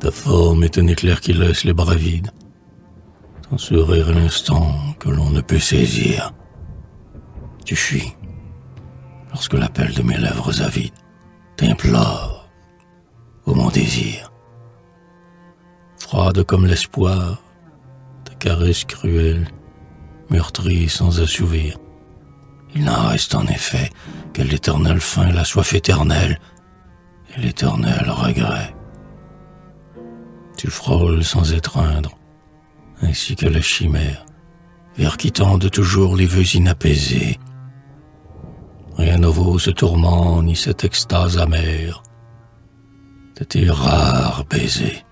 Ta forme est un éclair qui laisse les bras vides. Ton sourire un instant que l'on ne peut saisir. Tu fuis. Lorsque l'appel de mes lèvres avides t'implore ô mon désir. Froide comme l'espoir, ta caresse cruelle, meurtrie sans assouvir. Il n'en reste en effet que l'éternelle faim, la soif éternelle et l'éternel regret. Tu frôles sans étreindre, ainsi que la chimère, vers qui tendent toujours les vœux inapaisés. Rien ne vaut ce tourment ni cette extase amère de tes rares baisers.